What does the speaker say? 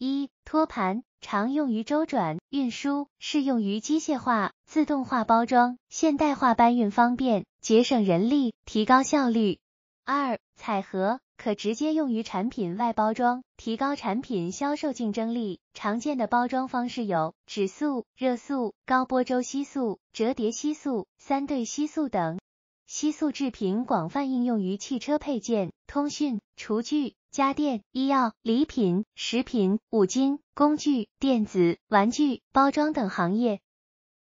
一、托盘常用于周转、运输，适用于机械化、自动化包装、现代化搬运，方便节省人力，提高效率。二、彩盒可直接用于产品外包装，提高产品销售竞争力。常见的包装方式有纸塑、热塑、高波周吸塑、折叠吸塑、三对吸塑等。吸塑制品广泛应用于汽车配件、通讯、厨具、家电、医药、礼品、食品、五金、工具、电子、玩具、包装等行业。